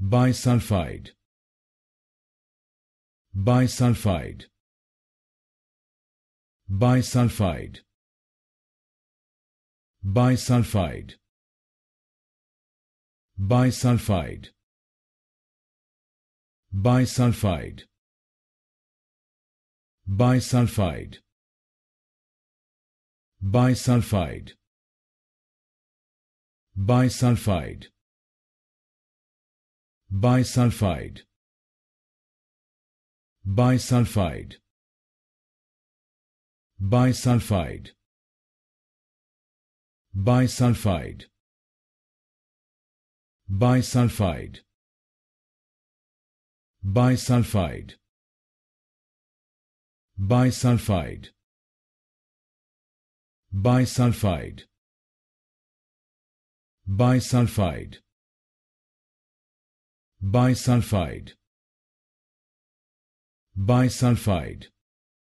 bisulfide. Bisulfide. Bisulfide. Bisulfide. Bisulfide. Bisulfide. Bisulfide. Bisulfide. Bisulfide bisulfide. Bisulfide. Bisulfide. Bisulfide. Bisulfide. Bisulfide. Bisulfide. Bisulfide. Bisulfide bisulfide. Bisulfide